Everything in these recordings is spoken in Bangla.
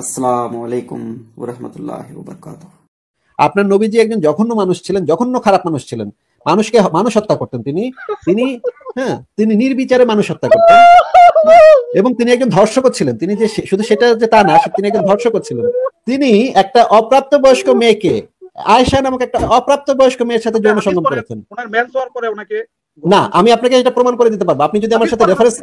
আসসালামু আলাইকুম ওরহমতুল্লাহ বরকাত আপনার নবীজি একজন জঘন্য মানুষ ছিলেন জঘন্য খারাপ মানুষ ছিলেন। মানুষকে মানুষ হত্যা করতেন তিনি। তিনি হ্যাঁ তিনি নির্বিচারে মানুষ হত্যা করতেন। এবং তিনি একজন ধর্ষকও ছিলেন। তিনি যে শুধু সেটা যে তা না তিনি একজন ধর্ষকও ছিলেন। তিনি একটা অপ্রাপ্ত বয়স্ক মেয়েকে আয়সা নামক একটা অপ্রাপ্ত বয়স্ক মেয়ের সাথে যৌন সঙ্গম করেছেন। ওনার মেন্স হওয়ার পরে ওনাকে না আমি আপনাকে এটা প্রমাণ করে দিতে পারব। আপনি যদি আমার সাথে রেফারেন্স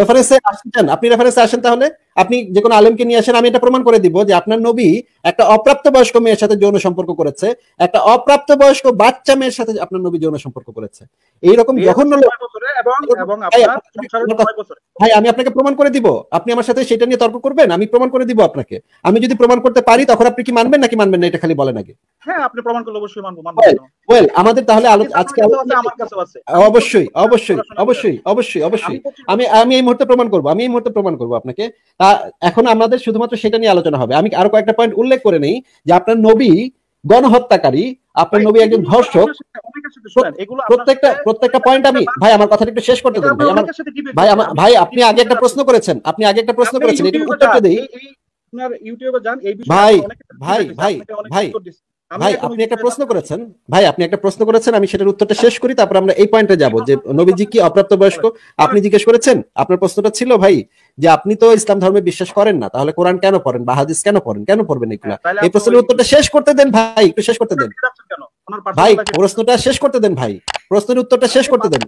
রেফারেন্সে আসেন আপনি রেফারেন্সে আসেন তাহলে। আপনি যে কোনো আলেমকে নিয়ে আসেন আমি এটা প্রমাণ করে দিব যে আপনার নবী একটা অপ্রাপ্ত বয়স্ক মেয়ের সাথে যৌন সম্পর্ক করেছে একটা অপ্রাপ্ত বয়স্ক বাচ্চা মেয়ের সাথে আপনার নবী যৌন সম্পর্ক করেছে। এইরকম জঘন্য বছরে ভাই আমি আপনাকে প্রমাণ করে দিব। আপনি আমার সাথে সেটা নিয়ে তর্ক করবেন আমি প্রমাণ করে দিব আপনাকে। আমি যদি প্রমাণ করতে পারি তখন আপনি কি মানবেন নাকি মানবেন না এটা খালি বলেন আগে। হ্যাঁ আপনি প্রমাণ করলে অবশ্যই মানবো মানবো ওয়েল আমাদের তাহলে আজকে আছে অবশ্যই অবশ্যই অবশ্যই অবশ্যই অবশ্যই। আমি আমি এই মুহূর্তে প্রমাণ করব আমি এই মুহূর্তে প্রমাণ করব আপনাকে। এখন আমাদের শুধুমাত্র সেটা নিয়ে আলোচনা হবে। আমি আরও কয়েকটা পয়েন্ট উল্লেখ করে নেই যে আপনার নবী গণহত্যাকারী আপনার নবী একজন ধর্ষক। প্রত্যেকটা প্রত্যেকটা পয়েন্ট আমি ভাই আমার কথাটা একটু শেষ করতে দেন ভাই। আমার ভাই ভাই আপনি আগে একটা প্রশ্ন করেছেন। আপনি আগে একটা প্রশ্ন করেছেন। এটার উত্তরটা দেই। ইউটিউবে যান ভাই, ভাই, ভাই, ভাই, ভাই আপনি একটা প্রশ্ন করেছেন। ভাই আপনি একটা প্রশ্ন করেছেন আমি সেটার উত্তরটা শেষ করি তারপর আমরা এই পয়েন্টে যাব যে নবীজি কি অপ্রাপ্ত বয়স্ক আপনি জিজ্ঞেস করেছেন? আপনার প্রশ্নটা ছিল ভাই যে আপনি তো ইসলাম ধর্মে বিশ্বাস করেন না তাহলে কোরআন কেন পড়েন বা হাদিস কেন পড়েন? কেন পড়বেন এগুলা? এই প্রশ্নের উত্তরটা শেষ করতে দেন ভাই একটু শেষ করতে দেন। ভাই প্রশ্নটা শেষ করতে দেন ভাই। প্রশ্নের উত্তরটা শেষ করতে দেন?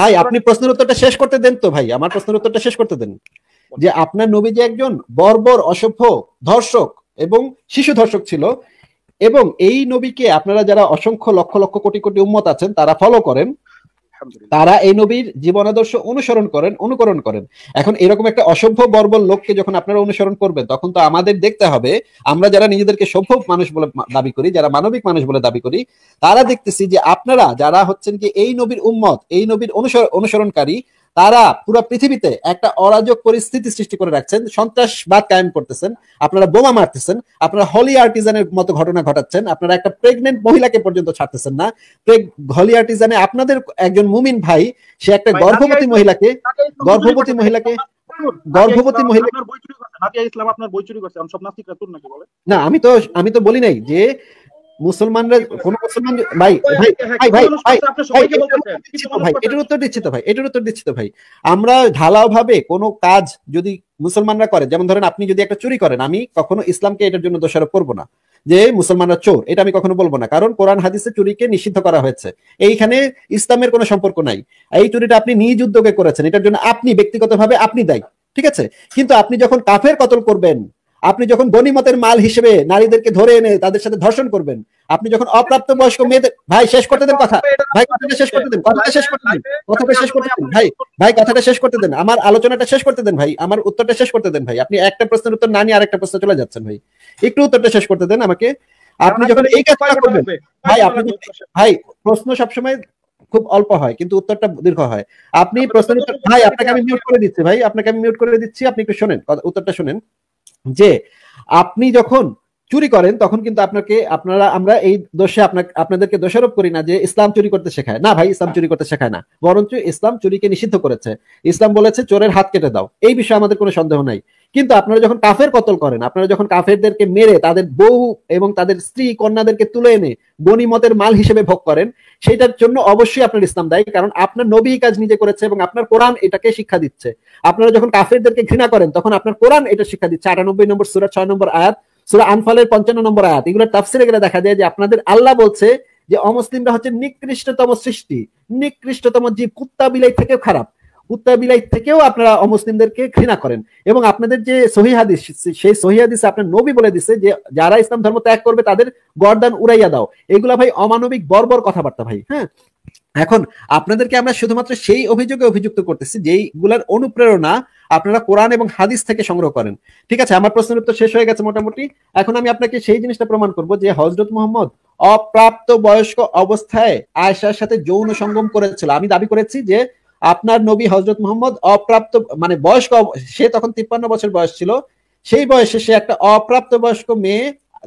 ভাই আপনি আপনি প্রশ্নের উত্তরটা শেষ করতে দেন তো ভাই। আমার প্রশ্নের উত্তরটা শেষ করতে দেন। যে আপনার নবী যে একজন বর্বর অসভ্য ধর্ষক এবং শিশু ধর্ষক ছিল। এবং এই নবীকে আপনারা যারা অসংখ্য লক্ষ লক্ষ কোটি কোটি উম্মত আছেন তারা ফলো করেন। তারা এই নবীর জীবনাদর্শ অনুসরণ করেন অনুকরণ করেন। এখন এরকম একটা অসভ্য বর্বর লোককে যখন আপনারা অনুসরণ করবেন তখন তো আমাদের দেখতে হবে আমরা যারা নিজেদেরকে সভ্য মানুষ বলে দাবি করি যারা মানবিক মানুষ বলে দাবি করি তারা দেখতেছি যে আপনারা যারা হচ্ছেন কি এই নবীর উম্মত এই নবীর অনুসর- অনুসরণকারী তারা পুরো পৃথিবীতে একটা অরাজক পরিস্থিতি সৃষ্টি করে রাখছেন সন্ত্রাসবাদ কায়েম করতেছেন আপনারা বোমা মারতেছেন আপনারা হলি আর্টিজানের মতো ঘটনা ঘটাচ্ছেন আপনারা একটা প্রেগনেন্ট মহিলাকে পর্যন্ত ছাড়তেছেন না হলি আর্টিজানে আপনাদের একজন মুমিন ভাই সে একটা গর্ভবতী মহিলাকে গর্ভবতী মহিলাকে গর্ভবতী মহিলা করছে। ইসলাম আপনার বই চুরি করছে সব নাস্তিকরা বলে না আমি তো আমি তো বলি নাই যে মুসলমানরা কোন মুসলমান ভাই ভাই ভাই ভাই ভাই ভাই, ভাই এটার উত্তর দিচ্ছি তো ভাই এটার উত্তর দিচ্ছি তো ভাই। আমরা ঢালাও ভাবে কোনো কাজ যদি মুসলমানরা করে যেমন ধরেন আপনি যদি একটা চুরি করেন আমি কখনো ইসলামকে এটার জন্য দোষারোপ করব না যে মুসলমানরা চোর এটা আমি কখনো বলব না কারণ কোরআন হাদিসে চুরিকে নিষিদ্ধ করা হয়েছে। এইখানে ইসলামের কোনো সম্পর্ক নাই। এই চুরিটা আপনি নিজ উদ্যোগে করেছেন এটার জন্য আপনি ব্যক্তিগতভাবে আপনি দায়ী ঠিক আছে? কিন্তু আপনি যখন কাফের কতল করবেন আপনি যখন গনিমতের মাল হিসেবে নারীদেরকে ধরে এনে তাদের সাথে ধর্ষণ করবেন আপনি যখন অপ্রাপ্ত বয়স্ক মেয়েদের ভাই শেষ করতে দেন কথা। ভাই কথাটা শেষ করতে দেন কথাটা শেষ করতে দেন কথাটা শেষ করতে দেন। ভাই ভাই কথাটা শেষ করতে দেন। আমার আলোচনাটা শেষ করতে দেন ভাই। আমার উত্তরটা শেষ করতে দেন ভাই। আপনি একটা প্রশ্নের উত্তর না নিয়ে আরেকটা প্রশ্ন চলে যাচ্ছেন ভাই। একটু উত্তরটা শেষ করতে দেন আমাকে। আপনি যখন এই কাজটা করবেন ভাই, আপনি ভাই প্রশ্ন সবসময় খুব অল্প হয় কিন্তু উত্তরটা দীর্ঘ হয়। আপনি প্রশ্ন উত্তর ভাই আপনাকে আমি মিউট করে দিচ্ছি ভাই। আপনাকে আমি মিউট করে দিচ্ছি। আপনি একটু শোনেন উত্তরটা শোনেন। যে আপনি যখন চুরি করেন, তখন কিন্তু আপনাকে, আপনারা, আমরা এই দোষে আপনাকে, আপনাদেরকে দোষারোপ করি না যে ইসলাম চুরি করতে শেখায়। না ভাই, ইসলাম চুরি করতে শেখায় না। বরঞ্চ ইসলাম চুরিকে নিষিদ্ধ করেছে। ইসলাম বলেছে, চোরের হাত কেটে দাও। এই বিষয়ে আমাদের কোনো সন্দেহ নাই। কিন্তু আপনারা যখন কাফের কতল করেন, আপনারা যখন কাফেরদেরকে মেরে তাদের বউ এবং তাদের স্ত্রী কন্যাদেরকে তুলে এনে গনিমতের মাল হিসেবে ভোগ করেন সেটার জন্য অবশ্যই আপনার ইসলাম দায়ী, কারণ আপনার নবী কাজ নিজে করেছে এবং আপনার কোরআন এটাকে শিক্ষা দিচ্ছে। আপনারা যখন কাফেরদেরকে ঘৃণা করেন, তখন আপনার কোরআন এটা শিক্ষা দিচ্ছে। আটানব্বই নম্বর সুরা, ছয় নম্বর আয়াত, সুরা আনফালের পঞ্চান্ন নম্বর আয়াত, এগুলো তাফসিরে গেলে দেখা যায় যে আপনাদের আল্লাহ বলছে যে অমুসলিমরা হচ্ছে নিকৃষ্টতম সৃষ্টি, নিকৃষ্টতম জীব, কুত্তা বিলাই থেকেও খারাপ। কুত্তা বিলাই থেকেও আপনারা অমুসলিমদেরকে ঘৃণা করেন। এবং আপনাদের যে সহি হাদিস, সেই সহি আপনার নবী বলে দিছে যে, যারা ইসলাম ধর্ম ত্যাগ করবে তাদের গর্দান উড়াইয়া দাও। এগুলা ভাই অমানবিক বর্বর কথাবার্তা ভাই হ্যাঁ? এখন আপনাদেরকে আমরা শুধুমাত্র সেই অভিযোগে অভিযুক্ত করতেছি, যেইগুলার অনুপ্রেরণা আপনারা কোরআন এবং হাদিস থেকে সংগ্রহ করেন। ঠিক আছে, আমার প্রশ্নের উত্তর শেষ হয়ে গেছে মোটামুটি। এখন আমি আপনাকে সেই জিনিসটা প্রমাণ করব যে হজরত মোহাম্মদ অপ্রাপ্ত বয়স্ক অবস্থায় আয়েশার সাথে যৌন সঙ্গম করেছিল। আমি দাবি করেছি যে আপনার নবী হজরত মোহাম্মদ অপ্রাপ্ত মানে বয়স্ক, সে তখন তিপ্পান্ন বছর বয়স ছিল, সেই বয়সে সে একটা অপ্রাপ্ত বয়স্ক মেয়ে,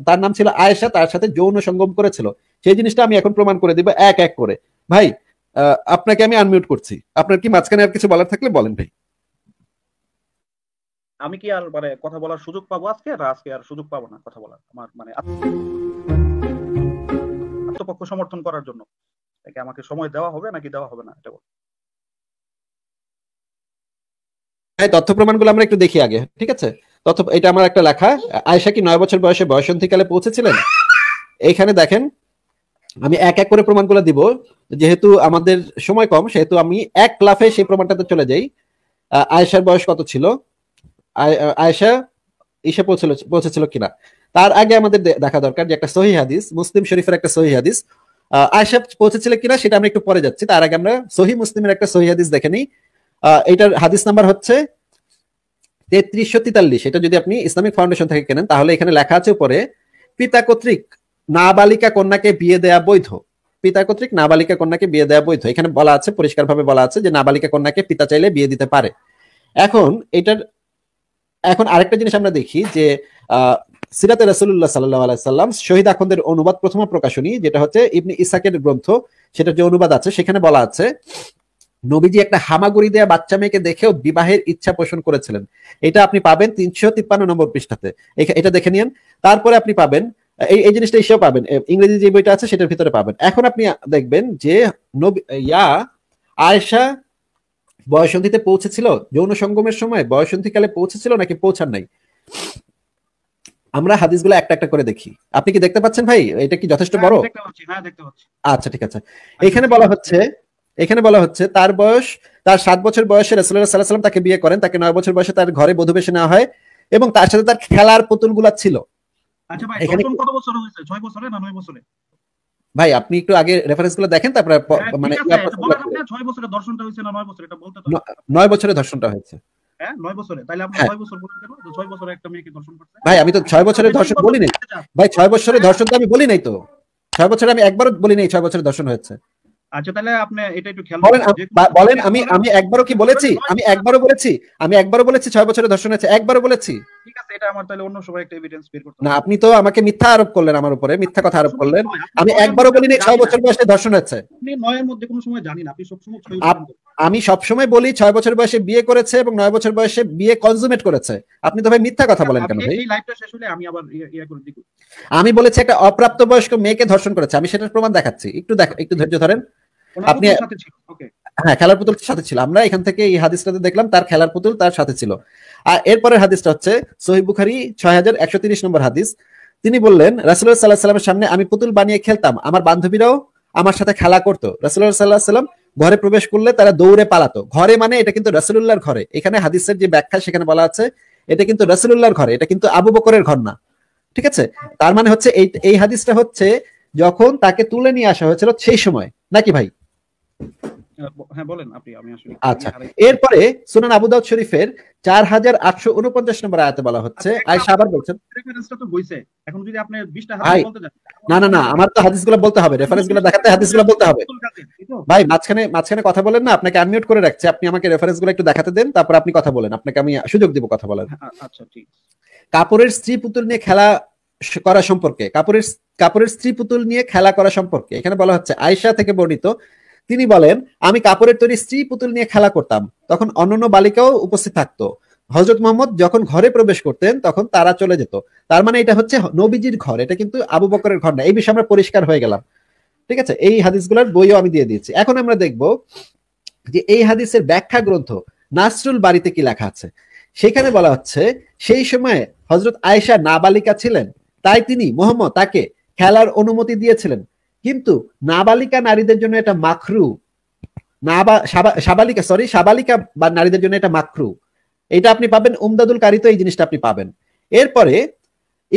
তার নাম ছিল আয়েশা, তার সাথে যৌন সঙ্গম করেছিল। সেই জিনিসটা আমি এখন প্রমাণ করে দিব এক এক করে। ভাই আপনাকে আমি আনমিউট করছি। আপনার কি মাঝখানে আর কিছু বলার থাকলে বলেন ভাই। আমি কি আর মানে কথা বলার সুযোগ পাবো আজকে? আর আজকে আর সুযোগ পাবো না কথা বলার? আমার মানে আত্মপক্ষ সমর্থন করার জন্য। আমাকে সময় দেওয়া হবে নাকি দেওয়া হবে না, এটা বল। হ্যাঁ তথ্য প্রমাণগুলো আমরা একটু দেখি আগে, ঠিক আছে? তথ্য, এটা আমার একটা লেখা। আয়েশা কি নয় বছর বয়সে বয়সন্ধিকালে পৌঁছেছিলেন? এইখানে দেখেন, আমি এক এক করে প্রমাণগুলো দিব। যেহেতু আমাদের সময় কম, সেহেতু আমি এক লাফে সেই প্রমাণটাতে চলে যাই। আয়েশার বয়স কত ছিল? আয়- আয়েশা ইসে পৌঁছিল, পৌঁছেছিল কিনা? তার আগে আমাদের দেখা দরকার যে একটা সহি হাদিস, মুসলিম শরীফের একটা সহি হাদিস। আয়েশা পৌঁছেছিল কিনা সেটা আমরা একটু পরে যাচ্ছি। তার আগে আমরা সহি মুসলিমের একটা সহি হাদিস দেখে নিই। এটার হাদিস নাম্বার হচ্ছে তেত্রিশশো তেতাল্লিশ। এটা যদি আপনি ইসলামিক ফাউন্ডেশন থেকে কেনেন, তাহলে এখানে লেখা আছে উপরে, পিতা কর্তৃক নাবালিকা কন্যাকে বিয়ে দেয়া বৈধ। পিতা কর্তৃক নাবালিকা কন্যাকে বিয়ে দেয়া বৈধ। এখানে বলা আছে, পরিষ্কারভাবে বলা আছে যে নাবালিকা কন্যাকে পিতা চাইলে বিয়ে দিতে পারে। এখন এটার, এখন আরেকটা জিনিস আমরা দেখি যে, আহ, সিরাতে রাসুল্লাহ সাল্লাহ আলাইসাল্লাম শহীদ আখন্দের অনুবাদ প্রথম প্রকাশনী, যেটা হচ্ছে ইবনি ইসাকের গ্রন্থ সেটা যে অনুবাদ আছে, সেখানে বলা আছে নবীজি একটা হামাগুড়ি দেয়া বাচ্চা মেয়েকে দেখেও বিবাহের ইচ্ছা পোষণ করেছিলেন। এটা আপনি পাবেন তিনশো তিপ্পান্ন নম্বর পৃষ্ঠাতে। এটা দেখে নিন তারপরে আপনি পাবেন এই এই জিনিসটা এসেও পাবেন। ইংরেজি যে বইটা আছে সেটার ভিতরে পাবেন। এখন আপনি দেখবেন যে নবী- ইয়া আয়েশা বয়সন্ধিতে পৌঁছেছিল? যৌন সঙ্গমের সময় বয়সন্ধিকালে পৌঁছেছিল নাকি পৌঁছার নাই? আমরা হাদিস হাদিসগুলো একটা একটা করে দেখি। আপনি কি দেখতে পাচ্ছেন ভাই? এটা কি যথেষ্ট বড়? হ্যাঁ, পাচ্ছি। হ্যাঁ দেখতে পাচ্ছি। আচ্ছা ঠিক আছে। এখানে বলা হচ্ছে এখানে বলা হচ্ছে তার বয়স তার সাত বছর বয়সে রসুল্লাহ সাল্লাহ সাল্লাম তাকে বিয়ে করেন। তাকে নয় বছর বয়সে তার ঘরে বধূ বেশে নেওয়া হয় এবং তার সাথে তার খেলার পুতুলগুলা ছিল। আচ্ছা ভাই আপনি একটু আগে রেফারেন্সগুলো দেখেন তারপরে হ্যাঁ, মানে বছরে দর্শনটা হয়েছে না নয় বছর এটা বলতে নয় বছরে ধর্ষণটা হয়েছে। হ্যাঁ ভাই আমি তো ছয় বছরের ধর্ষণ বলি নাই। ভাই ছয় বছরের ধর্ষণ তো আমি বলি নাই তো। ছয় বছরে আমি একবারও বলি নাই ছয় বছরের ধর্ষণ হয়েছে। আচ্ছা তাহলে আপনি এটা একটু খেয়াল বলেন আমি আমি একবারও কি বলেছি? আমি একবারও বলেছি? আমি একবারও বলেছি ছয় বছরের ধর্ষণ হয়েছে একবারও বলেছি? ঠিক আছে এটা আমার তাহলে অন্য সময় একটা এভিডেন্স বের করতে না আপনি তো আমাকে মিথ্যা আরোপ করলেন আমার উপরে মিথ্যা কথা আরোপ করলেন। আমি একবারও বলিনি ছয় বছর বয়সে ধর্ষণ হয়েছে। আপনি নয়ের মধ্যে কোনো সময় জানি না আপনি সবসময়। আমি সবসময় বলি ছয় বছর বয়সে বিয়ে করেছে এবং নয় বছর বয়সে বিয়ে কনজুমেট করেছে। আপনি তো ভাই মিথ্যা কথা বলেন কেন ভাই? এই লাইভটা শেষ হলে আমি আবার ইয়ে- ইয়ে করে দিব। আমি বলেছি একটা অপ্রাপ্ত বয়স্ক মেয়েকে ধর্ষণ করেছে আমি সেটার প্রমাণ দেখাচ্ছি। একটু দেখ একটু ধৈর্য ধরেন। আপনি- হ্যাঁ খেলার পুতুল সাথে ছিল। আমরা এখান থেকে এই হাদিসটাতে দেখলাম তার খেলার পুতুল তার সাথে ছিল। আর এরপরের হাদিসটা হচ্ছে সহিহ বুখারি ছয় হাজার একশো তিরিশ নম্বর হাদিস। তিনি বললেন রাসুল্লাহ সাল্লাহ সাল্লামের সামনে আমি পুতুল বানিয়ে খেলতাম। আমার বান্ধবীরাও আমার সাথে খেলা করতো। রাসুল্লাহ সাল্লাহ সাল্লাম ঘরে প্রবেশ করলে তারা দৌড়ে পালাতো। ঘরে মানে এটা কিন্তু রাসুলুল্লাহর ঘরে। এখানে হাদিসের যে ব্যাখ্যা সেখানে বলা আছে এটা কিন্তু রাসুলুল্লাহর ঘরে এটা কিন্তু আবু বকরের ঘর না। ঠিক আছে? তার মানে হচ্ছে এই এই হাদিসটা হচ্ছে যখন তাকে তুলে নিয়ে আসা হয়েছিল সেই সময়। নাকি ভাই? হ্যাঁ বলেন আপনি আমি আসলে আচ্ছা। এরপরে সুনান আবু দাউদ শরীফের চার হাজার আটশো উনপঞ্চাশ নম্বর আয়াতে বলা হচ্ছে। আয়সা আবার বলছেন। রেফারেন্সটা তো বইছে। এখন যদি আপনি 20টা ভাই, হাদিস বলতে যান না না না আমার তো হাদিসগুলো বলতে হবে রেফারেন্স দেখাতে হাদিসগুলো বলতে হবে। ভাই মাঝখানে মাঝখানে কথা বলেন না আপনাকে আনমিউট করে রাখছে। আপনি আমাকে রেফারেন্স একটু দেখাতে দেন তারপর আপনি কথা বলেন আপনাকে আমি সুযোগ দিব কথা বলার। হ্যাঁ, আচ্ছা ঠিক। কাপড়ের স্ত্রী পুতুল নিয়ে খেলা করা সম্পর্কে কাপড়ের কাপড়ের স্ত্রী পুতুল নিয়ে খেলা করা সম্পর্কে এখানে বলা হচ্ছে আয়সা থেকে বর্ণিত তিনি বলেন, আমি কাপড়ের তৈরি স্ত্রী পুতুল নিয়ে খেলা করতাম। তখন অন্যান্য বালিকাও উপস্থিত থাকতো। হজরত মোহাম্মদ যখন ঘরে প্রবেশ করতেন, তখন তারা চলে যেত। তার মানে এটা হচ্ছে নবীজির ঘর। এটা কিন্তু আবু বকরের ঘর না। এই বিষয়ে আমরা পরিষ্কার হয়ে গেলাম। ঠিক আছে? এই হাদিসগুলোর বইও আমি দিয়ে দিয়েছি। এখন আমরা দেখব যে এই হাদিসের ব্যাখ্যা গ্রন্থ নাসরুল বাড়িতে কি লেখা আছে? সেখানে বলা হচ্ছে, সেই সময়ে হজরত আয়েশা নাবালিকা ছিলেন। তাই তিনি, মোহাম্মদ, তাকে খেলার অনুমতি দিয়েছিলেন। কিন্তু নাবালিকা নারীদের জন্য এটা মাখরু। সাবালিকা সরি সাবালিকা বা নারীদের জন্য এটা মাখরু। এটা আপনি পাবেন, উমদাদুল কারিতে এই জিনিসটা আপনি পাবেন। এরপরে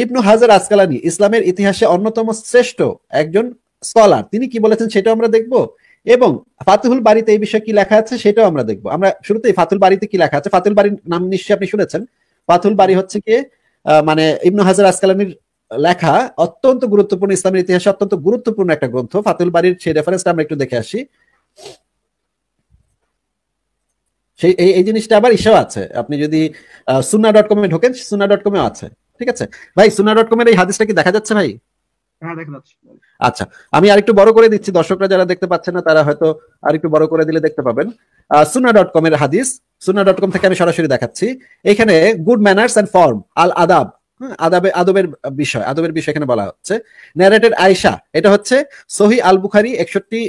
ইবনু হাজার আসকালানি, ইসলামের ইতিহাসে অন্যতম শ্রেষ্ঠ একজন স্কলার। তিনি কি বলেছেন সেটাও আমরা দেখব। এবং ফাতুহুল বাড়িতে এই বিষয়ে কি লেখা আছে সেটাও আমরা দেখব। আমরা শুরুতেই ফাতুল বাড়িতে কি লেখা আছে? ফাতুল বাড়ির নাম নিশ্চয়ই আপনি শুনেছেন। ফাতুল বাড়ি হচ্ছে কি মানে ইবনু হাজার আসকালানির লেখা অত্যন্ত গুরুত্বপূর্ণ ইসলামের ইতিহাসে অত্যন্ত গুরুত্বপূর্ণ একটা গ্রন্থ। ফাতুল বাড়ির সেই রেফারেন্সটা আমরা একটু দেখে আসি। সেই এই এই জিনিসটা আবার ইসেও আছে। আপনি যদি সুনা ডট কমে ঢোকেন সুনা ডট কমেও আছে। ঠিক আছে? ভাই সুনা ডট কমের এই হাদিসটা কি দেখা যাচ্ছে ভাই? হ্যাঁ আচ্ছা আমি আরেকটু বড় করে দিচ্ছি। দর্শকরা যারা দেখতে পাচ্ছেন না তারা হয়তো আরেকটু বড় করে দিলে দেখতে পাবেন। সুনা ডট কম এর হাদিস সুনা ডট কম থেকে আমি সরাসরি দেখাচ্ছি। এখানে গুড ম্যানার্স অ্যান্ড ফর্ম আল আদাব আদাবে আদবের বিষয় আদবের বিষয় এখানে বলা হচ্ছে আয়সা এটা হচ্ছে সহি আল বুখারি একষট্টি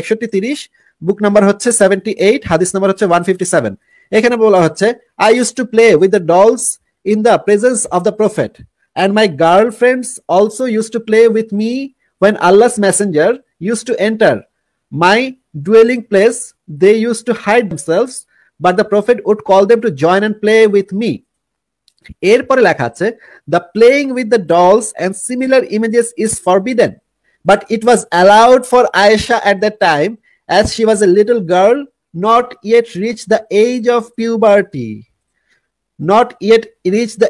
একষট্টি তিরিশ বুক নাম্বার হচ্ছে সেভেন্টি এইট হাদিস নাম্বার হচ্ছে ওয়ান ফিফটি সেভেন এখানে বলা হচ্ছে I use to play with the dolls in the presence of the prophet and my girlfriends also used to play with me when Allah's messenger used enter my dwelling place. They used to hide themselves, but the prophet would call them and play with me. এরপরে লেখা আছে the playing with the dolls and similar images is forbidden but it was allowed for Aisha at the time as she was a little girl not yet reach the age of puberty not yet reach the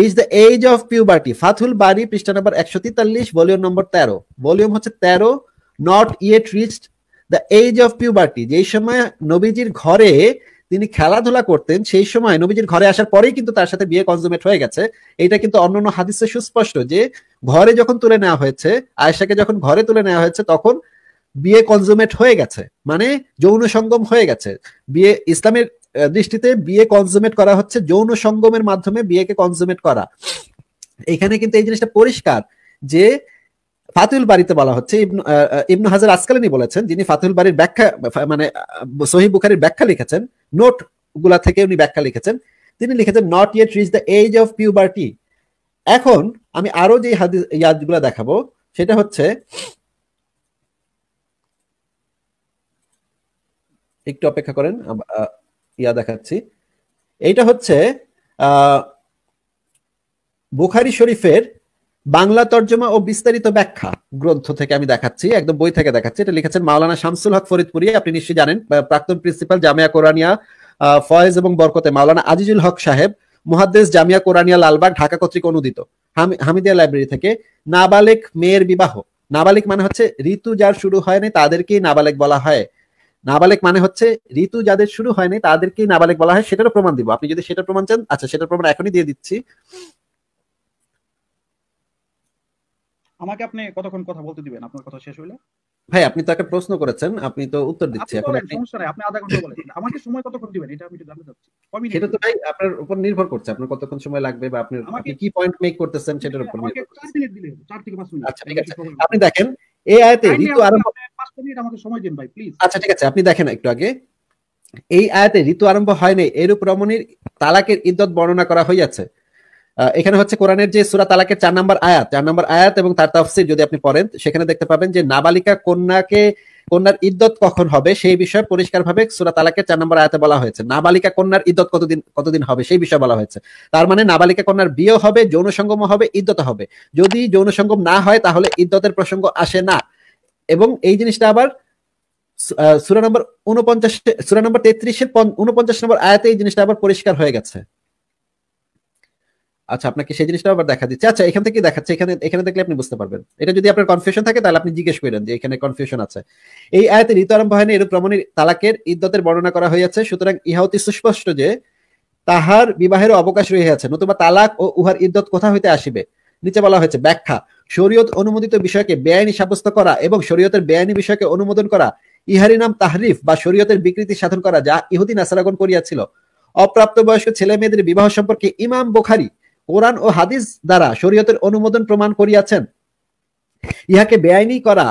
reach the age of puberty Fathul বাড়ি পৃষ্ঠা নম্বর একশো তেতাল্লিশ, ভলিউম নম্বর তেরো। ভলিউম হচ্ছে তেরো not yet reached the age of puberty যেই সময় নবীজির ঘরে তিনি খেলাধুলা করতেন, সেই সময় নবীজির ঘরে আসার পরেই কিন্তু তার সাথে বিয়ে কনজুমেট হয়ে গেছে। এটা কিন্তু অন্যান্য হাদিসে সুস্পষ্ট যে, ঘরে যখন তুলে নেওয়া হয়েছে, আয়েশাকে যখন ঘরে তুলে নেওয়া হয়েছে, তখন বিয়ে কনজুমেট হয়ে গেছে। মানে যৌন সঙ্গম হয়ে গেছে। বিয়ে, ইসলামের দৃষ্টিতে বিয়ে কনজুমেট করা হচ্ছে, যৌন সঙ্গমের মাধ্যমে বিয়েকে কনজুমেট করা। এখানে কিন্তু এই জিনিসটা পরিষ্কার যে ফাতুল বাড়িতে বলা হচ্ছে, ইবনু হাজার আসকালানি বলেছেন, যিনি ফাতুল বাড়ির ব্যাখ্যা মানে সহি বুখারির ব্যাখ্যা লিখেছেন নোটগুলা থেকে উনি ব্যাখ্যা লিখেছেন। তিনি লিখেছেন not yet reach the age of puberty এখন আমি আরও যে হাদিস ইয়াদগুলা দেখাবো, সেটা হচ্ছে, একটু অপেক্ষা করেন ইয়া দেখাচ্ছি। এইটা হচ্ছে বুখারি শরীফের বাংলা তর্জমা ও বিস্তারিত ব্যাখ্যা গ্রন্থ থেকে আমি দেখাচ্ছি, একদম বই থেকে দেখাচ্ছি। এটা লিখেছেন মাওলানা শামসুল হক ফরিদপুরি। আপনি নিশ্চয়ই জানেন প্রাক্তন প্রিন্সিপাল জামিয়া কোরআনিয়া ফয়েজ এবং বরকতে মাওলানা আজিজুল হক সাহেব, মুহাদ্দেস জামিয়া কোরআনিয়া লালবাগ, ঢাকা কর্তৃক অনুদিত। হামিদিয়া লাইব্রেরি থেকে নাবালেক মেয়ের বিবাহ। নাবালিক মানে হচ্ছে ঋতু যার শুরু হয়নি তাদেরকেই নাবালেক বলা হয়। নাবালেক মানে হচ্ছে ঋতু যাদের শুরু হয়নি তাদেরকেই নাবালেক বলা হয়, সেটারও প্রমাণ দিব। আপনি যদি সেটা প্রমাণ চান আচ্ছা সেটার প্রমাণ এখনই দিয়ে দিচ্ছি। আমাকে আপনি কতক্ষণ কথা বলতে দিবেন? আপনার কথা শেষ হইলে? ভাই আপনি তো একটা প্রশ্ন করেছেন আপনি তো উত্তর দিচ্ছি। এখন আপনি সমস্যা নাই আপনি আধা ঘণ্টা বলেন আমাকে সময় কতক্ষণ দিবেন? এটা আমি একটু জানতে চাচ্ছি। সেটা তো ভাই আপনার উপর নির্ভর করছে আপনার কতক্ষণ সময় লাগবে বা আপনি আপনি কি পয়েন্ট মেক করতেছেন সেটার উপর আমাকে 4 মিনিট দিলে 4 থেকে 5 মিনিট। আচ্ছা ঠিক আছে। আপনি দেখেন এই আয়াতে ঋতু আরম্ভ 5 মিনিট আমাকে সময় দিন ভাই প্লিজ আচ্ছা ঠিক আছে আপনি দেখেন একটু আগে। এই আয়াতে ঋতু আরম্ভ হয় নাই এরূপ রমণীর তালাকের ইদ্যত বর্ণনা করা হইয়াছে। এখানে হচ্ছে কোরআনের যে সুরা তালাকের চার নম্বর আয়াত, চার নম্বর আয়াত এবং তার তাফসির যদি আপনি পড়েন, সেখানে দেখতে পাবেন যে নাবালিকা কন্যাকে, কন্যার ইদ্যত কখন হবে, সেই বিষয়ে পরিষ্কারভাবে সুরা তালাকের চার নম্বর আয়াতে বলা হয়েছে। নাবালিকা কন্যার ইদ্যত কতদিন কতদিন হবে, সেই বিষয়ে বলা হয়েছে। তার মানে নাবালিকা কন্যার বিয়ে হবে, যৌন সঙ্গম হবে ইদ্যত হবে। যদি যৌন সঙ্গম না হয়, তাহলে ইদ্যতের প্রসঙ্গ আসে না। এবং এই জিনিসটা আবার সুরা নম্বর উনপঞ্চাশ সুরা নম্বর তেত্রিশের উনপঞ্চাশ নম্বর আয়াতে এই জিনিসটা আবার পরিষ্কার হয়ে গেছে। আচ্ছা আপনাকে সেই জিনিসটা আবার দেখা দিচ্ছে। আচ্ছা এখান থেকে দেখাচ্ছে, এখানে এখানে দেখলে আপনি বুঝতে পারবেন। এটা যদি আপনার কনফিউশন থাকে, তাহলে আপনি জিজ্ঞেস করেন যে এখানে কনফিউশন আছে। এই আয়াতে ঋতু আরম্ভ হয়নি, এরূপ রমণীর তালাকের ইদ্যতের বর্ণনা করা হয়েছে সুতরাং ইহা অতি সুস্পষ্ট যে তাহার বিবাহের অবকাশ রহিয়াছে, নতুবা তালাক ও উহার ইদ্যত কোথা হইতে আসিবে? নিচে বলা হয়েছে, ব্যাখ্যা, শরীয়ত অনুমোদিত বিষয়কে বেআইনি সাব্যস্ত করা এবং শরীয়তের বেআইনি বিষয়কে অনুমোদন করা ইহারি নাম তাহরিফ বা শরীয়তের বিকৃতি সাধন করা, যা ইহুদি নাসারাগণ করিয়াছিল। অপ্রাপ্তবয়স্ক ছেলে মেয়েদের বিবাহ সম্পর্কে ইমাম বোখারি কোরআন ও হাদিস দ্বারা শরীয়তের অনুমোদন প্রমাণ করিয়াছেন। ইহাকে বেআইনি করা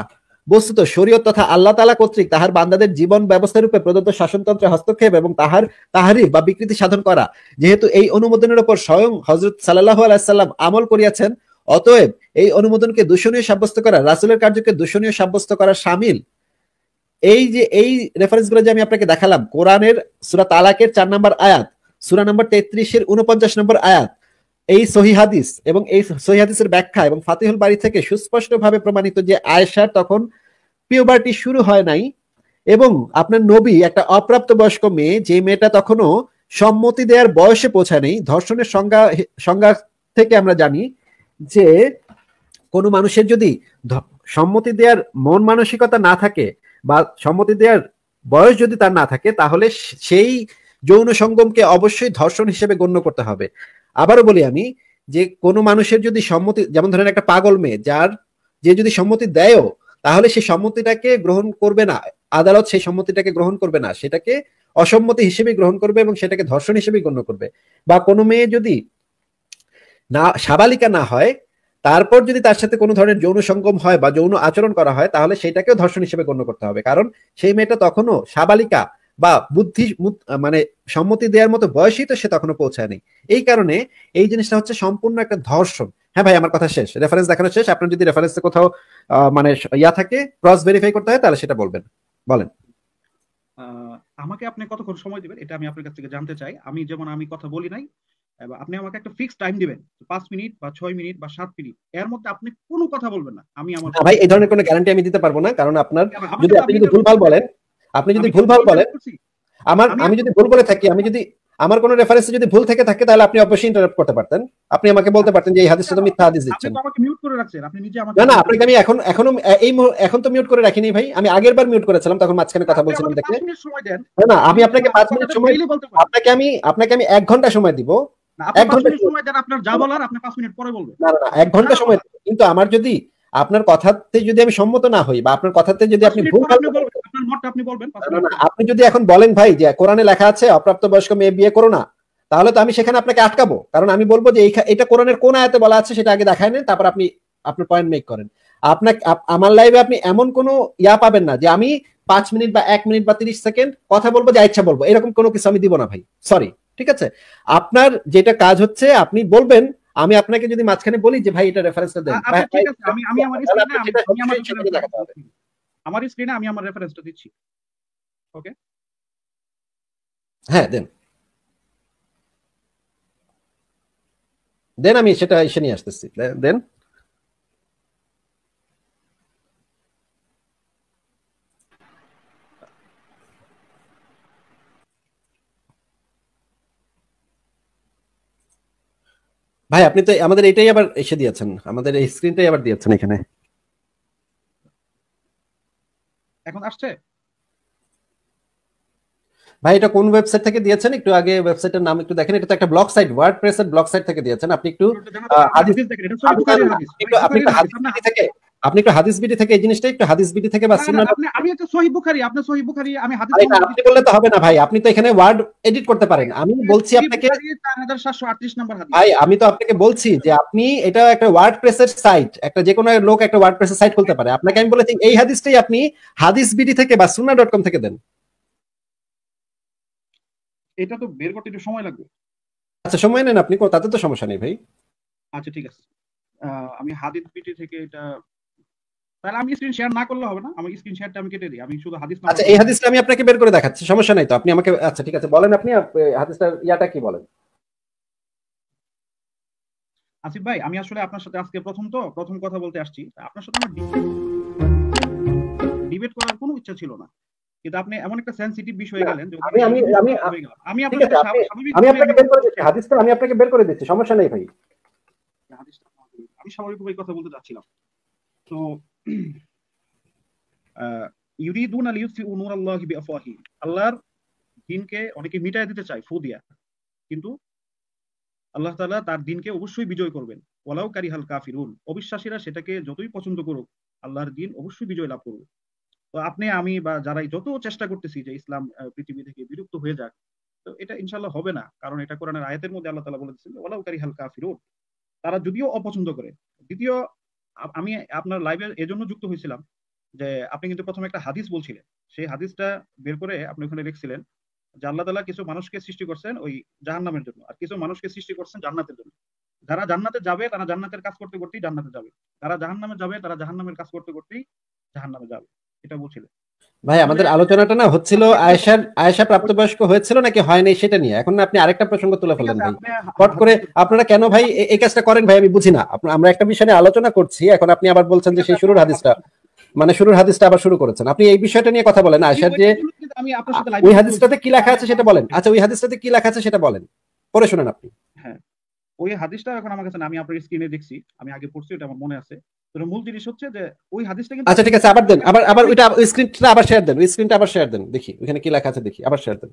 বস্তুত শরীয়ত তথা আল্লাহ তালা কর্তৃক তাহার বান্দাদের জীবন ব্যবস্থা রূপে প্রদত্ত শাসনতন্ত্রে হস্তক্ষেপ এবং তাহার তাহারিফ বা বিকৃতি সাধন করা। যেহেতু এই অনুমোদনের উপর স্বয়ং হজরত সাল্লাহ আলাইসাল্লাম আমল করিয়াছেন, অতএব এই অনুমোদনকে দূষণীয় সাব্যস্ত করা, রাসুলের কার্যকে দূষণীয় সাব্যস্ত করা সামিল। এই যে, এই রেফারেন্সগুলো যে আমি আপনাকে দেখালাম, কোরআনের সুরা তালাকের চার নম্বর আয়াত, সুরা নম্বর তেত্রিশের উনপঞ্চাশ নম্বর আয়াত এই সহি হাদিস এবং এই সহি হাদিসের ব্যাখ্যা এবং ফাতিহুল বাড়ি থেকে সুস্পষ্ট ভাবে প্রমাণিত যে আয়েশার তখন পিউবার্টি শুরু হয় নাই এবং আপনার নবী একটা অপ্রাপ্ত বয়স্ক মেয়ে, যে মেয়েটা তখনও সম্মতি দেওয়ার বয়সে পৌঁছায় নেই। ধর্ষণের সংজ্ঞা সংজ্ঞা থেকে আমরা জানি যে কোনো মানুষের যদি সম্মতি দেওয়ার মন মানসিকতা না থাকে বা সম্মতি দেওয়ার বয়স যদি তার না থাকে, তাহলে সেই যৌন সঙ্গমকে অবশ্যই ধর্ষণ হিসেবে গণ্য করতে হবে। আবারও বলি আমি যে কোনো মানুষের যদি সম্মতি, যেমন ধরেন একটা পাগল মেয়ে, যার যে যদি সম্মতি দেয়ও, তাহলে সেই সম্মতিটাকে গ্রহণ করবে না। আদালত সেই সম্মতিটাকে গ্রহণ করবে না। সেটাকে অসম্মতি হিসেবে গ্রহণ করবে এবং সেটাকে ধর্ষণ হিসেবে গণ্য করবে। বা কোনো মেয়ে যদি না, সাবালিকা না হয়, তারপর যদি তার সাথে কোনো ধরনের যৌন সঙ্গম হয় বা যৌন আচরণ করা হয়, তাহলে সেটাকেও ধর্ষণ হিসেবে গণ্য করতে হবে। কারণ সেই মেয়েটা তখনও সাবালিকা বা বুদ্ধি মানে সম্মতি দেওয়ার মতো বয়সই তো সে তখনও পৌঁছায়নি। এই কারণে এই জিনিসটা হচ্ছে সম্পূর্ণ একটা ধর্ষণ। হ্যাঁ ভাই আমার কথা শেষ। রেফারেন্স দেখানো শেষ। আপনার যদি রেফারেন্সে কোথাও মানে ইয়া থাকে ক্রস ভেরিফাই করতে হয় তাহলে সেটা বলবেন। বলেন। আমাকে আপনি কতক্ষণ সময় দিবেন এটা আমি আপনার কাছ থেকে জানতে চাই। আমি যেমন আমি কথা বলি নাই আপনি আমাকে একটা ফিক্স টাইম দিবেন। পাঁচ মিনিট বা ছয় মিনিট বা সাত মিনিট এর মধ্যে আপনি কোনো কথা বলবেন না। আমি আমার ভাই এই ধরনের কোনো গ্যারান্টি আমি দিতে পারব না কারণ আপনার যদি আপনি যদি ভুলভাল বলেন আপনি যদি ভুলভাল বলেন আমার আমি- যদি ভুল বলে থাকি আমি যদি আমার কোনো রেফারেন্সে যদি ভুল থেকে থাকে তাহলে আপনি অবশ্যই ইন্টারাপ্ট করতে পারতেন। আপনি আমাকে বলতে পারতেন যে এই হাদিসটা তো মিথ্যা হাদিস দিচ্ছেন। আমাকে মিউট করে রাখছেন আপনি নিজে আমাকে না না আপনাকে আমি এখন এখনও এই এখন তো মিউট করে রাখিনি ভাই। আমি আগের বার মিউট করেছিলাম তখন মাঝখানে কথা বলছিলাম দেখে। সময় দেন। না না আমি আপনাকে পাঁচ মিনিট সময় পারেন। আপনাকে আমি আপনাকে আমি এক ঘণ্টা সময় দিব। এক ঘণ্টা সময় দেন আপনার যা বলার আপনি পাঁচ মিনিট পরে বলবেন। না না না, এক ঘণ্টা সময়। কিন্তু আমার যদি আপনার কথাতে যদি আমি সম্মত না হই বা আপনার কথাতে যদি আপনি ভুল বলবেন। আপনার মতটা আপনি বলবেন আপনি যদি এখন বলেন ভাই যে কোরআনে লেখা আছে অপ্রাপ্ত বয়স্ক মেয়ে বিয়ে করো না তাহলে তো আমি সেখানে আপনাকে আটকাবো। কারণ আমি বলব যে এটা কোরআনের কোন আয়াতে বলা আছে সেটা আগে দেখায় নেন তারপর আপনি আপনার পয়েন্ট মেক করেন। আপনাকে আমার লাইভে আপনি এমন কোনো ইয়া পাবেন না যে আমি পাঁচ মিনিট বা এক মিনিট বা তিরিশ সেকেন্ড কথা বলব যা ইচ্ছা বলব। এরকম কোনো কিছু আমি দিব না ভাই। সরি ঠিক আছে? আপনার যেটা কাজ হচ্ছে আপনি বলবেন আমি আপনাকে যদি মাঝখানে বলি যে ভাই এটা রেফারেন্সটা দেন। আচ্ছা ঠিক আছে আমি আমি আমার আমার স্ক্রিনে আমি আমার রেফারেন্সটা দিচ্ছি। ওকে হ্যাঁ দেন। দেন, আমি সেটা এসে নিয়ে আসতেছি। দেন। ভাই, আপনি তো আমাদের এটাই আবার এসে দিয়েছেন। আমাদের এই স্ক্রিনটাই আবার দিয়েছেন এখানে। এখন আসছে? ভাই এটা কোন ওয়েবসাইট থেকে দিয়েছেন? একটু আগে ওয়েবসাইটের নাম একটু দেখেন এটা তো একটা ব্লগ সাইট ওয়ার্ড প্রেসের ব্লগ সাইট থেকে দিয়েছেন। আপনি একটু আপনি হাদিস বিডি থেকে আপনি একটু হাদিস বিডি থেকে এই জিনিসটা একটু হাদিস বিডি থেকে বা সুন্নাহ আপনি আমি একটা সহিহ বুখারী আপনি সহিহ বুখারী আমি হাদিস আপনি বললে তো হবে না ভাই আপনি তো এখানে ওয়ার্ড এডিট করতে পারেন। আমি বলছি আপনাকে 4738 নম্বর হাদিস। ভাই আমি তো আপনাকে বলছি যে আপনি এটা একটা ওয়ার্ড প্রেসের সাইট একটা যে কোনো লোক একটা ওয়ার্ড প্রেসের সাইট খুলতে পারে। আপনাকে আমি বলেছি এই হাদিসটাই আপনি হাদিস বিডি থেকে বা কম থেকে দেন। এটা তো বের করতে একটু সময় লাগবে। আচ্ছা সময় নেন আপনি তাতে তো সমস্যা নেই ভাই। আচ্ছা ঠিক আছে। আমি হাদিস বিটি থেকে এটা তাহলে আমি স্ক্রিন শেয়ার না করলে হবে না আমার স্ক্রিন শেয়ারটা আমি কেটে দিই আমি শুধু হাদিস আচ্ছা এই হাদিসটা আমি আপনাকে বের করে দেখাচ্ছি সমস্যা নাই তো আপনি আমাকে আচ্ছা ঠিক আছে বলেন আপনি আপ- হাদিসটার ইয়াটা কি বলেন? আসিফ ভাই আমি আসলে আপনার সাথে আজকে প্রথম তো প্রথম কথা বলতে আসছি আপনার সাথে আমার ডিবেট করার কোনো ইচ্ছা ছিল না। কিন্তু আপনি এমন একটা সেনসিটিভ বিষয়ে গেলেন আমি- আমি- আমি- আমি ঠিক আপনার আছে, সাথে আপনি- স্বাভাবিক আমি আপনাকে বের করে দিচ্ছি। হাদিসটা আমি আপনাকে বের করে দিচ্ছি সমস্যা নেই ভাই। আমি স্বাভাবিকভাবে কথা বলতে চাচ্ছিলাম। তো ইউরিদুন আল আল্লাহর দিনকে অনেকে মিটায় দিতে চায় ফু দিয়া। কিন্তু আল্লাহ তাআলা তার দিনকে অবশ্যই বিজয় করবেন। ওয়ালাউ কারিহাল কাফিরুন। অবিশ্বাসীরা সেটাকে যতই পছন্দ করুক আল্লাহর দিন অবশ্যই বিজয় লাভ করবে। তো আপনি, আমি বা যারাই যত চেষ্টা করতেছি যে ইসলাম পৃথিবী থেকে বিলুপ্ত হয়ে যাক, তো এটা ইনশাআল্লাহ হবে না। কারণ এটা কোরআনের আয়াতের মধ্যে আল্লাহ তাআলা বলেছেন, ওয়ালাউ কারিহাল কাফিরুন। তারা যদিও অপছন্দ করে। দ্বিতীয় আমি আপনার লাইভে এজন্য যুক্ত হয়েছিলাম যে আপনি কিন্তু প্রথমে একটা হাদিস বলছিলেন। সেই হাদিসটা বের করে আপনি ওখানে লিখছিলেন যে আল্লাহ তালা কিছু মানুষকে সৃষ্টি করছেন ওই জাহান্নামের জন্য, আর কিছু মানুষকে সৃষ্টি করছেন জান্নাতের জন্য। যারা জান্নাতে যাবে, তারা জান্নাতের কাজ করতে করতেই জান্নাতে যাবে। যারা জাহান্নামে যাবে, তারা জাহান্নামের কাজ করতে করতেই জাহান্নামে যাবে। এটা বলছিলেন ভাই আমাদের আলোচনাটা না হচ্ছিল আয়েশার আয়েশা প্রাপ্তবয়স্ক হয়েছিল নাকি হয় নাই সেটা নিয়ে? এখন আপনি আরেকটা প্রসঙ্গ তুলে ফেললেন ভাই। হট করে আপনারা কেন ভাই এই কাজটা করেন ভাই আমি বুঝি না। আমরা একটা বিষয় নিয়ে আলোচনা করছি এখন আপনি আবার বলছেন যে সেই শুরুর হাদিসটা। মানে শুরুর হাদিসটা আবার শুরু করেছেন। আপনি এই বিষয়টা নিয়ে কথা বলেন। আয়েশার যে ওই হাদিসটাতে কি লেখা আছে সেটা বলেন। আচ্ছা ওই হাদিসটাতে কি লেখা আছে সেটা বলেন। পরে শুনেন আপনি। ওই হাদিসটা এখন আমার কাছে আমি আপনার স্ক্রিনে দেখছি, আমি আগে পড়ছি, ওটা আমার মনে আছে। তো মূল জিনিস হচ্ছে যে ওই হাদিসটা কিন্তু আচ্ছা ঠিক আছে, আবার দেন, আবার আবার ওইটা ওই স্ক্রিনটা আবার শেয়ার দেন স্ক্রিনটা আবার শেয়ার দেন, দেখি ওখানে কি লেখা আছে, দেখি, আবার শেয়ার দেন।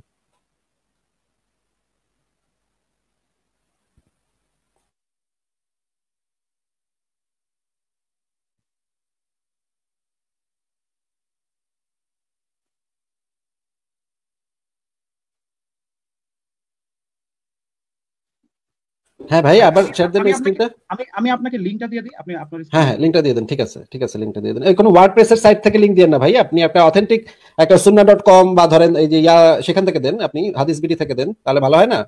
হ্যাঁ ভাই আবার শেয়ার দেন স্ক্রিনটা আমি আমি আপনাকে লিংকটা দিয়ে দিই আপনি আপনার হ্যাঁ হ্যাঁ লিঙ্কটা দিয়ে দেন ঠিক আছে ঠিক আছে লিঙ্কটা দিয়ে দেন। এই কোনো ওয়ার্ডপ্রেসের সাইট থেকে দিয়ে না ভাই আপনি একটা অথেন্টিক একটা সুন্না ডট কম বা ধরেন এই যে ইয়া সেখান থেকে দেন আপনি হাদিস বিডি থেকে দেন তাহলে ভালো হয় না?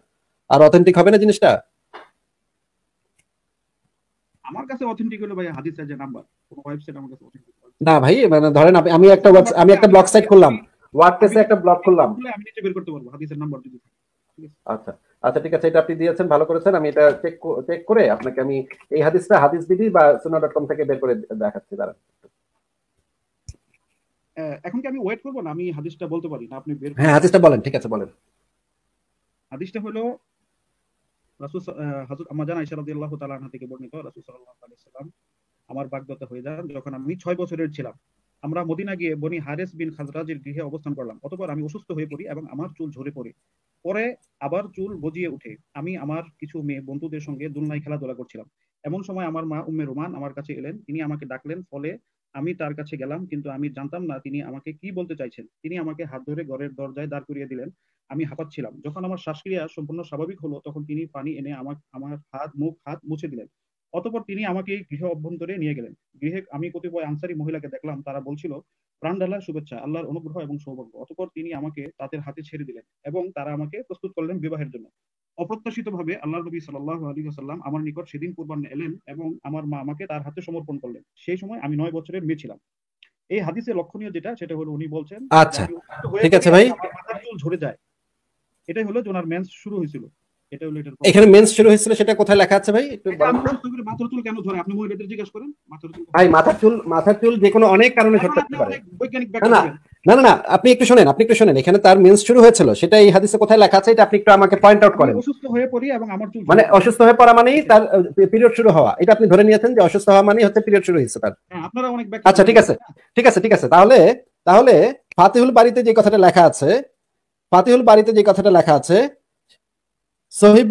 আর অথেন্টিক হবে না জিনিসটা? আমার কাছে অথেন্টিক হলো ভাই হাদিসের যে নাম্বার কোন ওয়েবসাইট আমার কাছে authentic না। ভাই মানে ধরেন আমি একটা আমি একটা ব্লগ সাইট খুললাম ওয়ার্ডপ্রেসে একটা ব্লগ খুললাম। আমি বের করতে পারব হাদিসের নাম্বার যদি আচ্ছা। আচ্ছা ঠিক আছে এটা আপনি দিয়েছেন ভালো করেছেন আমি এটা চেক চেক করে আপনাকে আমি এই হাদিসটা হাদিস বিডি বা সুন্না ডট কম থেকে বের করে দেখাচ্ছি দাঁড়ান। এখন কি আমি ওয়েট করব না? আমি হাদিসটা বলতে পারি না আপনি বের হ্যাঁ হাদিসটা বলেন ঠিক আছে বলেন। হাদিসটা হলো রাসূল হযরত আমাজান আয়েশা রাদিয়াল্লাহু তাআলা আনহা থেকে বর্ণিত রাসূল সাল্লাল্লাহু আলাইহি সাল্লাম আমার বাগদত্ত হয়ে যান যখন আমি 6 বছরের ছিলাম। আমরা মদিনা গিয়ে বনি হারেস বিন খাজরাজের গৃহে অবস্থান করলাম অতঃপর আমি অসুস্থ হয়ে পড়ি এবং আমার চুল ঝরে পড়ে। পরে আবার চুল গজিয়ে ওঠে। আমি আমার কিছু মেয়ে বন্ধুদের সঙ্গে দুলনায় খেলাধুলা করছিলাম। এমন সময় আমার মা উম্মে রোমান আমার কাছে এলেন। তিনি আমাকে ডাকলেন, ফলে আমি তার কাছে গেলাম, কিন্তু আমি জানতাম না তিনি আমাকে কি বলতে চাইছেন। তিনি আমাকে হাত ধরে ঘরের দরজায় দাঁড় করিয়ে দিলেন। আমি হাঁপাচ্ছিলাম। যখন আমার শ্বাসক্রিয়া সম্পূর্ণ স্বাভাবিক হলো, তখন তিনি পানি এনে আমার আমার হাত, মুখ, হাত মুছে দিলেন। অতঃপর তিনি আমাকে গৃহ অভ্যন্তরে নিয়ে গেলেন। গৃহে আমি কতিপয় আনসারি মহিলাকে দেখলাম। তারা বলছিল প্রাণডালার শুভেচ্ছা আল্লাহর অনুগ্রহ এবং সৌভাগ্য। অতঃপর তিনি আমাকে তাদের হাতে ছেড়ে দিলেন এবং তারা আমাকে প্রস্তুত করলেন বিবাহের জন্য। অপ্রত্যাশিতভাবে আল্লাহ নবী সাল্লাল্লাহু আলাইহি ওয়াসাল্লাম আমার নিকট সেদিন পূর্বাহ্নে এলেন এবং আমার মা আমাকে তার হাতে সমর্পণ করলেন। সেই সময় আমি নয় বছরের মেয়ে ছিলাম। এই হাদিসে লক্ষণীয় যেটা সেটা হলো উনি বলছেন আচ্ছা, হয়ে ঠিক আছে ভাই। মাথার চুল ঝরে যায়। এটাই হলো যে ওনার মেন্স শুরু হয়েছিল। এখানে মেন্স শুরু হয়েছিল সেটা কোথায় লেখা আছে ভাই? একটু মাথার চুল কেন ধরে? আপনি মহিলাদের জিজ্ঞাসা করেন মাথার চুল ভাই মাথার চুল মাথার চুল যে কোনো অনেক কারণে পারে। না, না। না না না আপনি একটু শোনেন আপনি একটু শোনেন এখানে তার মেন্স শুরু হয়েছিল সেটা এই হাদিসে কোথায় লেখা আছে এটা আপনি একটু আমাকে পয়েন্ট আউট করেন। অসুস্থ হয়ে পড়ি এবং আমার চুল মানে অসুস্থ হয়ে পড়া মানেই তার পিরিয়ড শুরু হওয়া। এটা আপনি ধরে নিয়েছেন যে অসুস্থ হওয়া মানেই হচ্ছে পিরিয়ড শুরু হয়েছে তার। হ্যাঁ, আপনারা অনেক আচ্ছা, ঠিক আছে। ঠিক আছে ঠিক আছে। তাহলে তাহলে ফাতিহুল বাড়িতে যে কথাটা লেখা আছে ফাতিহুল বাড়িতে যে কথাটা লেখা আছে সহি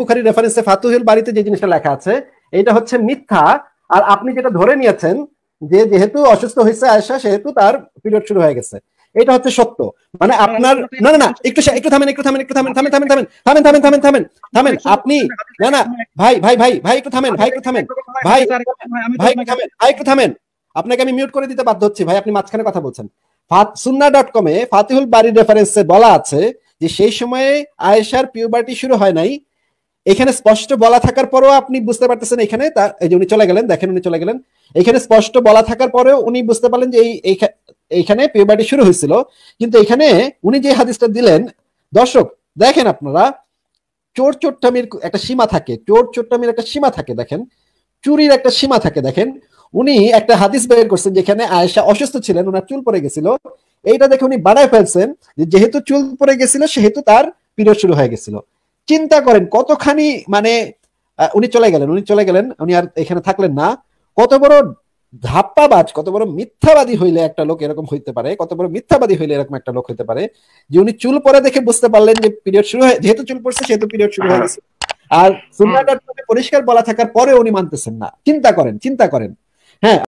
বুখারির রেফারেন্সে ফাতিহুল বাড়িতে যে জিনিসটা লেখা আছে এটা হচ্ছে মিথ্যা। আর আপনি যেটা ধরে নিয়েছেন যে যেহেতু অসুস্থ হয়েছে আয়সা সেহেতু তার পিরিয়ড শুরু হয়ে গেছে। এটা হচ্ছে সত্য। মানে আপনার না না না একটু একটু থামেন একটু থামেন একটু থামেন থামেন থামেন থামেন থামেন থামেন থামেন থামেন থামেন। আপনি না না ভাই ভাই ভাই ভাই একটু থামেন ভাই একটু থামেন। ভাই, ভাই থামেন ভাই একটু থামেন। আপনাকে আমি মিউট করে দিতে বাধ্য হচ্ছি। ভাই আপনি মাঝখানে কথা বলছেন। সুন্না ডট কমে ফাতিহুল বাড়ির রেফারেন্সে বলা আছে যে সেই সময়ে আয়েশার পিউবার্টি শুরু হয় নাই। এখানে স্পষ্ট বলা থাকার পরেও আপনি বুঝতে পারতেছেন এখানে তার এই যে উনি চলে গেলেন, দেখেন উনি চলে গেলেন। এখানে স্পষ্ট বলা থাকার পরেও উনি বুঝতে পারলেন যে এই এইখানে পিউবার্টি শুরু হয়েছিল। কিন্তু এখানে উনি যে হাদিসটা দিলেন, দর্শক, দেখেন আপনারা, চোর চোট্টামির একটা সীমা থাকে, চোর চোট্টামির একটা সীমা থাকে, দেখেন। চুরির একটা সীমা থাকে, দেখেন। উনি একটা হাদিস বের করছেন যেখানে আয়েশা অসুস্থ ছিলেন, ওনার চুল পড়ে গেছিল। এইটা দেখে উনি বাড়ায় ফেলছেন যেহেতু চুল পরে গেছিল, সেহেতু তার পিরিয়ড শুরু হয়ে গেছিল। চিন্তা করেন, কতখানি মানে উনি চলে গেলেন, উনি চলে গেলেন, উনি আর এখানে থাকলেন না। কত বড় ধাপ্পাবাজ, কত বড় মিথ্যাবাদী হইলে একটা লোক এরকম হইতে পারে, কত বড় মিথ্যাবাদী হইলে এরকম একটা লোক হইতে পারে, যে উনি চুল পরে দেখে বুঝতে পারলেন যে পিরিয়ড শুরু হয়ে, যেহেতু চুল পড়ছে, সেহেতু পিরিয়ড শুরু হয়ে গেছে। আর পরিষ্কার বলা থাকার পরে উনি মানতেছেন না। চিন্তা করেন চিন্তা করেন। হ্যাঁ